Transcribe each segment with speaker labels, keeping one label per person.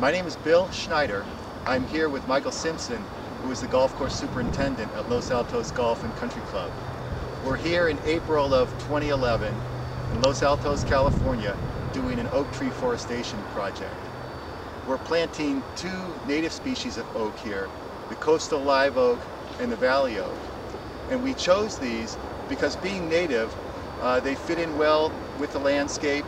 Speaker 1: My name is Bill Schneider. I'm here with Michael Simpson, who is the golf course superintendent at Los Altos Golf and Country Club. We're here in April of 2011 in Los Altos, California, doing an oak tree forestation project. We're planting two native species of oak here, the coastal live oak and the valley oak. And we chose these because being native, uh, they fit in well with the landscape,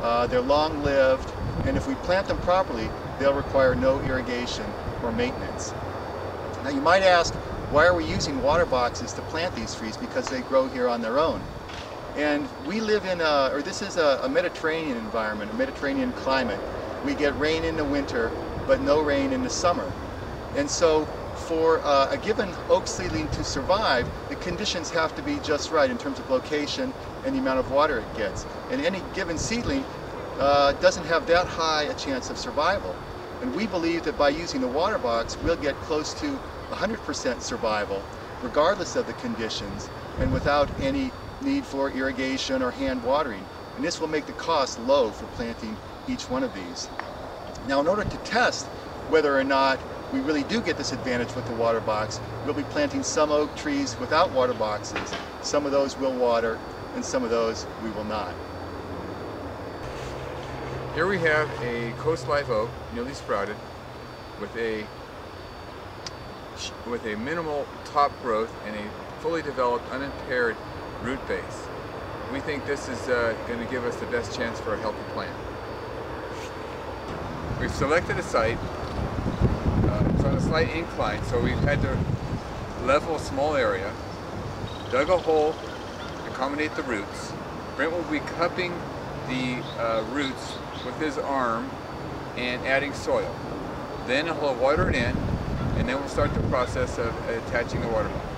Speaker 1: uh, they're long-lived, and if we plant them properly, they'll require no irrigation or maintenance. Now you might ask, why are we using water boxes to plant these trees? Because they grow here on their own. And we live in a, or this is a, a Mediterranean environment, a Mediterranean climate. We get rain in the winter, but no rain in the summer. And so for uh, a given oak seedling to survive, the conditions have to be just right in terms of location and the amount of water it gets. And any given seedling uh, doesn't have that high a chance of survival. And we believe that by using the Waterboxx, we'll get close to 100% survival, regardless of the conditions, and without any need for irrigation or hand watering. And this will make the cost low for planting each one of these. Now, in order to test whether or not we really do get this advantage with the Waterboxx, we'll be planting some oak trees without water boxes. Some of those will water, and some of those we will not.
Speaker 2: Here we have a coast live oak, newly sprouted, with a with a minimal top growth and a fully developed, unimpaired root base. We think this is uh, going to give us the best chance for a healthy plant. We've selected a site. A slight incline, so we've had to level a small area, dug a hole accommodate the roots. Brent will be cupping the uh, roots with his arm and adding soil. Then he'll water it in, and then we'll start the process of attaching the Waterboxx.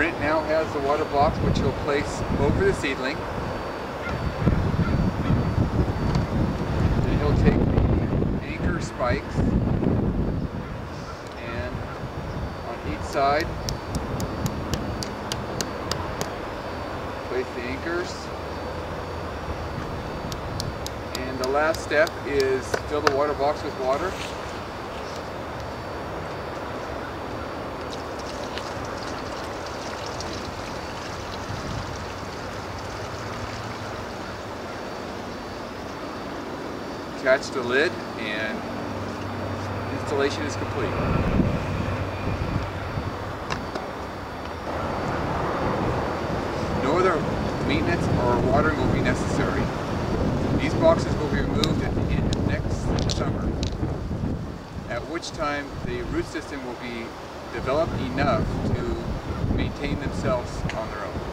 Speaker 2: Brent now has the Waterboxx which he'll place over the seedling. Then he'll take the anchor spikes and on each side place the anchors. And the last step is fill the Waterboxx with water. Attach the lid and installation is complete. No other maintenance or watering will be necessary. These boxes will be removed at the end of next summer, at which time the root system will be developed enough to maintain themselves on their own.